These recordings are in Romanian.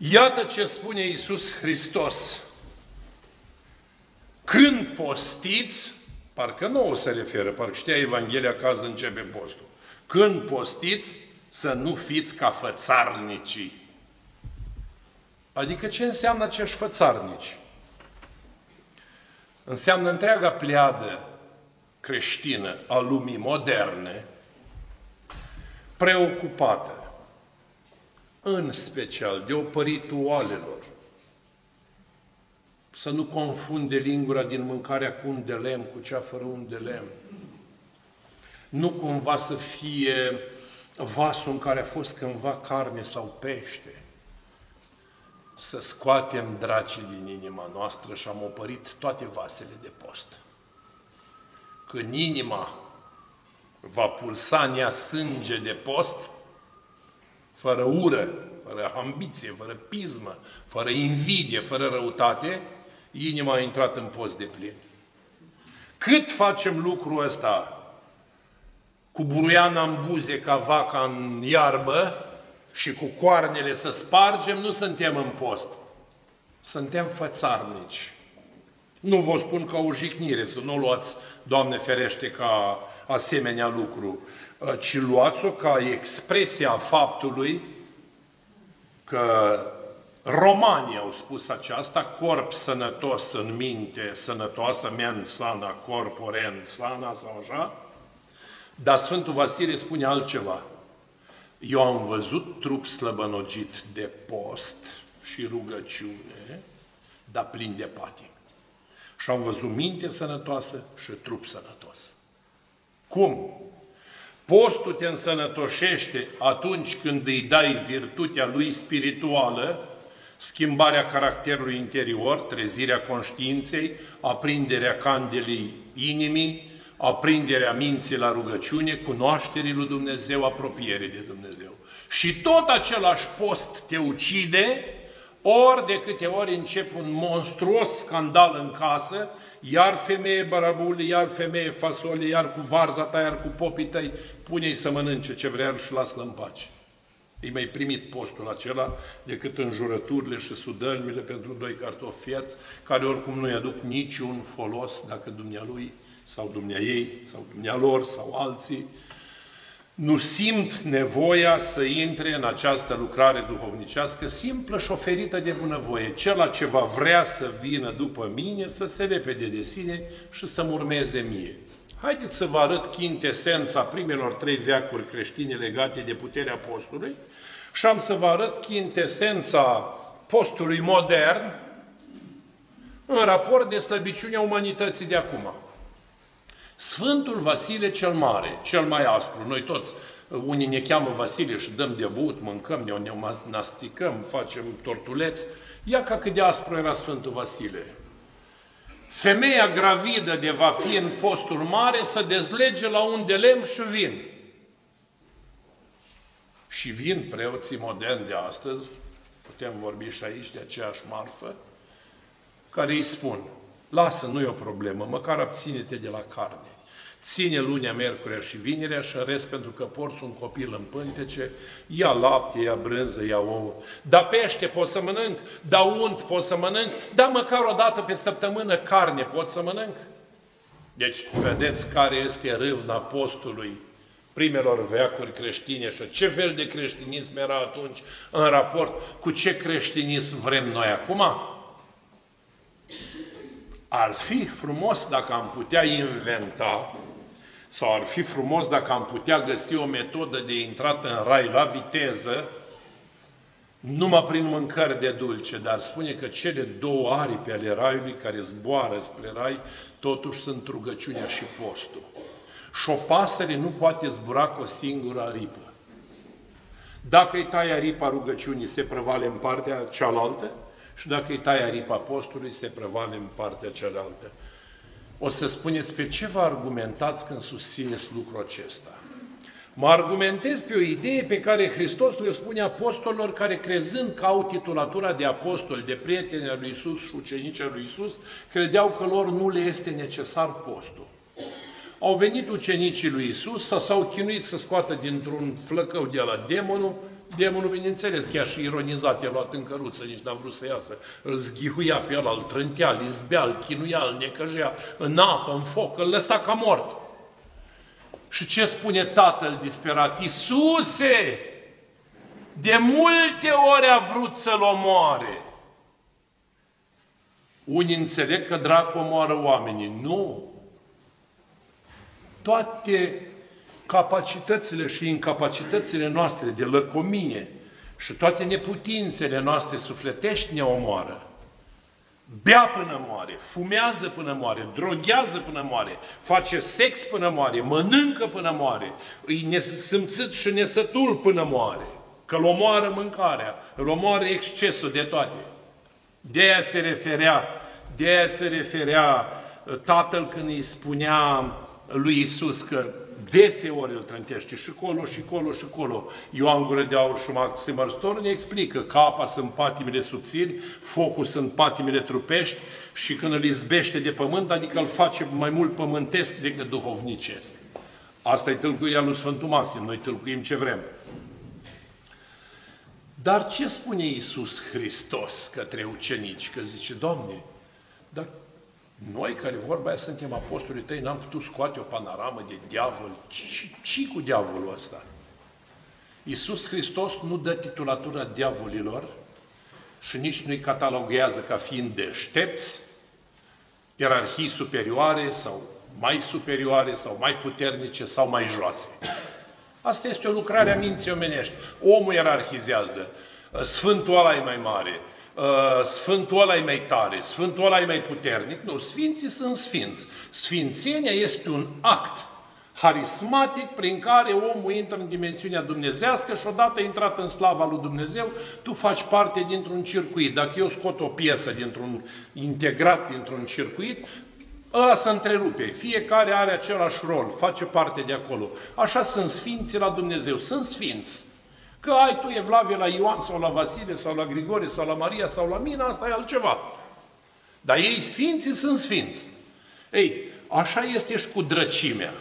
Iată ce spune Iisus Hristos. Când postiți, parcă nu o se referă, parcă știa Evanghelia ca să începe postul. Când postiți, să nu fiți ca fățarnicii. Adică ce înseamnă acești fățarnici? Înseamnă întreaga pliadă creștină a lumii moderne, preocupată, în special de opăritul oalelor, să nu confunde lingura din mâncarea cu un de lemn, cu cea fără un de lemn. Nu cumva să fie vasul în care a fost cândva carne sau pește. Să scoatem dracii din inima noastră și am opărit toate vasele de post. Când inima va pulsa în ea sânge de post, fără ură, fără ambiție, fără pismă, fără invidie, fără răutate, inima a intrat în post de plin. Cât facem lucrul ăsta cu buruiana în buze ca vaca în iarbă și cu coarnele să spargem, nu suntem în post. Suntem fățarnici. Nu vă spun ca o jignire, să nu o luați, Doamne ferește, ca asemenea lucru, ci luați-o ca expresia faptului că Romanii au spus aceasta, corp sănătos în minte, sănătoasă, men sana, corporen sana sau așa, dar Sfântul Vasile spune altceva. Eu am văzut trup slăbănogit de post și rugăciune, dar plin de patim. Și am văzut minte sănătoasă și trup sănătos. Cum? Postul te însănătoșește atunci când îi dai virtutea lui spirituală, schimbarea caracterului interior, trezirea conștiinței, aprinderea candelei inimii, aprinderea minții la rugăciune, cunoașterii lui Dumnezeu, apropiere de Dumnezeu. Și tot același post te ucide, ori de câte ori încep un monstruos scandal în casă, iar femeie barabule, iar femeie fasole, iar cu varza ta, iar cu popii tăi, pune-i să mănânce ce vrea și lasă-l în pace. Ei mai primit postul acela decât înjurăturile și sudălmile pentru doi cartofi fierți, care oricum nu-i aduc niciun folos dacă dumnealui sau dumnea ei sau dumnealor sau alții nu simt nevoia să intre în această lucrare duhovnicească simplă și oferită de bunăvoie. Cela ce va vrea să vină după mine, să se repede de sine și să-mi urmeze mie. Haideți să vă arăt chintesența primelor trei veacuri creștine legate de puterea postului și am să vă arăt chintesența postului modern în raport de slăbiciunea umanității de acum. Sfântul Vasile cel Mare, cel mai aspru, noi toți, unii ne cheamă Vasile și dăm de but, mâncăm, ne nasticăm, facem tortuleți, ia ca cât de aspru era Sfântul Vasile. Femeia gravidă de va fi în postul mare să dezlege la un de lemn și vin. Și vin preoții moderni de astăzi, putem vorbi și aici de aceeași marfă, care îi spun, lasă, nu e o problemă, măcar abține-te de la carne. Ține lunea, miercurea și vinerea și în rest, pentru că porți un copil în pântece, ia lapte, ia brânză, ia ouă. Da pește pot să mănânc, da unt pot să mănânc, da măcar o dată pe săptămână carne pot să mănânc. Deci, vedeți care este râvna postului primelor veacuri creștine și ce fel de creștinism era atunci în raport cu ce creștinism vrem noi acum? Ar fi frumos dacă am putea inventa sau ar fi frumos dacă am putea găsi o metodă de intrat în rai la viteză, numai prin mâncări de dulce, dar spune că cele două aripi ale raiului care zboară spre rai, totuși sunt rugăciunea și postul. Și o pasăre nu poate zbura cu o singură aripă. Dacă îi tai aripa rugăciunii, se prevale în partea cealaltă și dacă îi tai aripa postului, se prevale în partea cealaltă. O să spuneți pe ce vă argumentați când susțineți lucrul acesta? Mă argumentez pe o idee pe care Hristos le spune apostolilor care crezând că au titulatura de apostoli, de prieteni al lui Isus și ucenici al lui Isus, credeau că lor nu le este necesar postul. Au venit ucenicii lui Isus, s-au chinuit să scoată dintr-un flăcău de la demonul, demonul, bineînțeles, chiar și ironizat, i-a luat în căruță, nici n-a vrut să iasă. Îl zghihuia pe ăla, îl trântea, îl izbea, îl chinuia, îl necăjea în apă, în foc, îl lăsa ca mort. Și ce spune tatăl disperat? Iisuse, de multe ori a vrut să-l omoare. Unii înțeleg că dracu omoară oamenii. Nu. Toate capacitățile și incapacitățile noastre de lăcomie și toate neputințele noastre sufletești ne omoară. Bea până moare, fumează până moare, droghează până moare, face sex până moare, mănâncă până moare, îi nesâmțit și nesătul până moare, că îl omoară mâncarea, îl omoară excesul de toate. De aia se referea, de aia se referea uh, tatăl când îi spunea lui Isus că deseori îl trântește și colo, și colo, și colo. Ioan Gură de Aur și Maxim Arstor ne explică că apa sunt patimile subțiri, focul sunt patimile trupești și când îl izbește de pământ, adică îl face mai mult pământesc decât duhovnicesc. Asta e tâlcuirea lui Sfântul Maxim, noi tâlcuim ce vrem. Dar ce spune Iisus Hristos către ucenici? Că zice, Doamne, dar noi care vorba aia suntem apostolii tăi, n-am putut scoate o panoramă de diavol. Ce cu diavolul ăsta? Iisus Hristos nu dă titulatura diavolilor și nici nu-i cataloguează ca fiind deștepți, ierarhii superioare sau mai superioare sau mai puternice sau mai joase. Asta este o lucrare a minții omenești. Omul ierarhizează. Sfântul ăla e mai mare, Uh, Sfântul ăla e mai tare, Sfântul ăla e mai puternic. Nu, Sfinții sunt Sfinți. Sfințenia este un act harismatic prin care omul intră în dimensiunea dumnezească și odată intrat în slava lui Dumnezeu, tu faci parte dintr-un circuit. Dacă eu scot o piesă dintr-un integrat dintr-un circuit, ăla se întrerupe. Fiecare are același rol, face parte de acolo. Așa sunt sfinții la Dumnezeu, sunt sfinți. Că ai tu evlavie la Ioan sau la Vasile sau la Grigore sau la Maria sau la mine, asta e altceva. Dar ei sfinții sunt sfinți. Ei, așa este și cu drăcimea.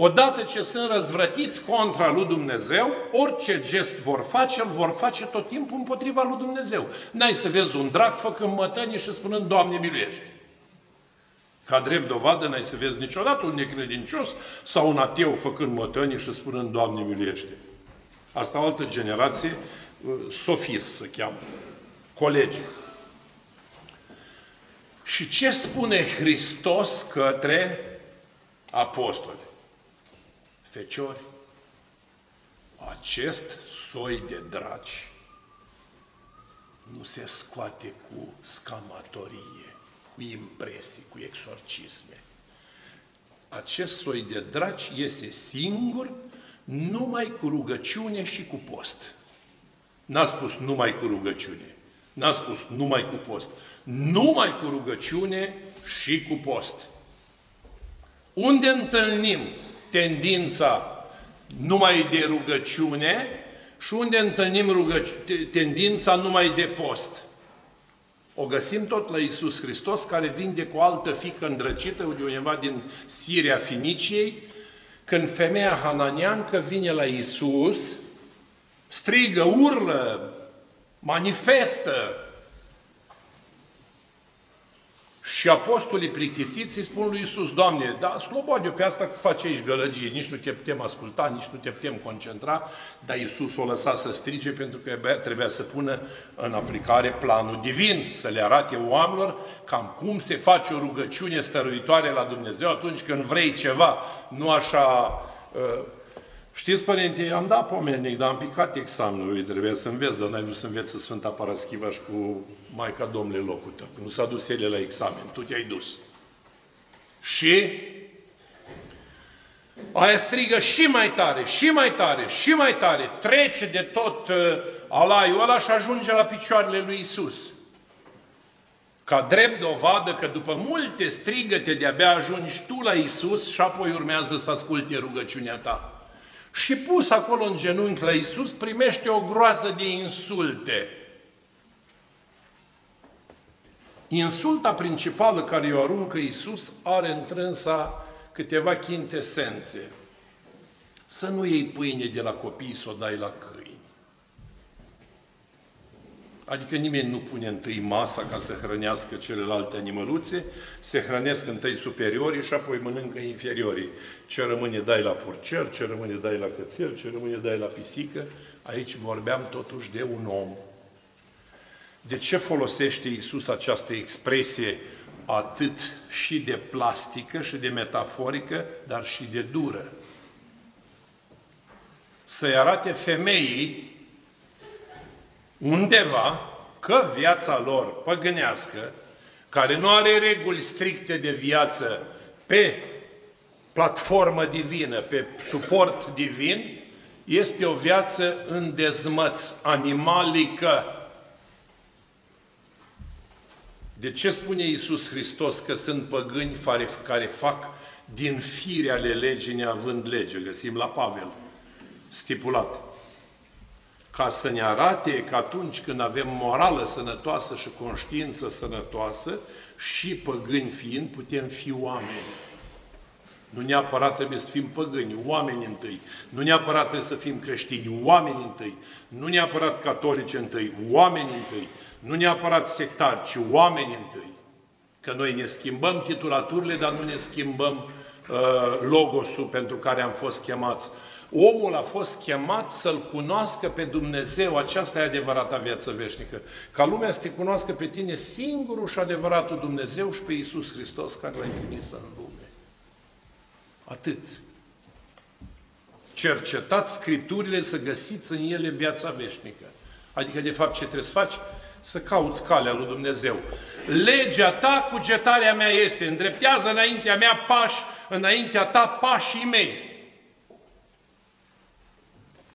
Odată ce sunt răzvrătiți contra lui Dumnezeu, orice gest vor face, îl vor face tot timpul împotriva lui Dumnezeu. N-ai să vezi un drac făcând mătănie și spunând, Doamne, miluiește. Ca drept dovadă n-ai să vezi niciodată un necredincios sau un ateu făcând mătănie și spunând, Doamne, miluiește. Asta o altă generație, uh, sofism se cheamă, colegi. Și ce spune Hristos către apostoli? Feciori, acest soi de draci nu se scoate cu scamatorie, cu impresii, cu exorcisme. Acest soi de draci iese singur numai cu rugăciune și cu post. N-a spus numai cu rugăciune. N-a spus numai cu post. Numai cu rugăciune și cu post. Unde întâlnim tendința numai de rugăciune și unde întâlnim rugăci- tendința numai de post? O găsim tot la Isus Hristos, care vinde cu o altă fică îndrăcită de undeva din Siria Finiciei, când femeia hananiancă vine la Isus, strigă, urlă, manifestă. Și apostolii plictisiți îi spun lui Isus, Doamne, da, slobode pe asta că face aici gălăgie, nici nu te putem asculta, nici nu te putem concentra, dar Isus o lăsa să strige pentru că trebuia să pună în aplicare planul divin, să le arate oamenilor cam cum se face o rugăciune stăruitoare la Dumnezeu atunci când vrei ceva, nu așa uh, Știți, părinte, am dat pomennic, dar am picat examenul, trebuia să înveți, dar n-ai vrut să înveți Sfânta Paraschiva și cu Maica Domnului locul tău, nu s-a dus ele la examen, tu te-ai dus. Și aia strigă și mai tare, și mai tare, și mai tare, trece de tot uh, alaiul ăla și ajunge la picioarele lui Isus. Ca drept dovadă că după multe strigăte de-abia ajungi tu la Isus și apoi urmează să asculte rugăciunea ta și pus acolo în genunchi la Isus, primește o groază de insulte. Insulta principală care o aruncă Isus are întrânsa câteva chintesențe. Să nu iei pâine de la copii să o dai la câini. Adică nimeni nu pune întâi masa ca să hrănească celelalte animăluțe, se hrănesc întâi superiorii și apoi mănâncă inferiorii. Ce rămâne dai la purcer, ce rămâne dai la cățel, ce rămâne dai la pisică. Aici vorbeam totuși de un om. De ce folosește Isus această expresie atât și de plastică și de metaforică, dar și de dură? Să-i arate femeii undeva că viața lor păgânească, care nu are reguli stricte de viață pe platformă divină, pe suport divin, este o viață în dezmăț, animalică. De ce spune Iisus Hristos că sunt păgâni care fac din fire ale legii neavând lege? Găsim la Pavel stipulat ca să ne arate că atunci când avem morală sănătoasă și conștiință sănătoasă, și păgâni fiind, putem fi oameni. Nu neapărat trebuie să fim păgâni, oameni întâi. Nu neapărat trebuie să fim creștini, oameni întâi. Nu neapărat catolici întâi, oameni întâi. Nu neapărat sectari, ci oameni întâi. Că noi ne schimbăm titulaturile, dar nu ne schimbăm uh, logosul pentru care am fost chemați. Omul a fost chemat să-L cunoască pe Dumnezeu, aceasta e adevărata viață veșnică. Ca lumea să te cunoască pe tine singurul și adevăratul Dumnezeu și pe Iisus Hristos care l-a trimis în lume. Atât. Cercetați Scripturile să găsiți în ele viața veșnică. Adică, de fapt, ce trebuie să faci? Să cauți calea lui Dumnezeu. Legea ta, cugetarea mea este, îndreptează înaintea mea pași, înaintea ta pașii mei.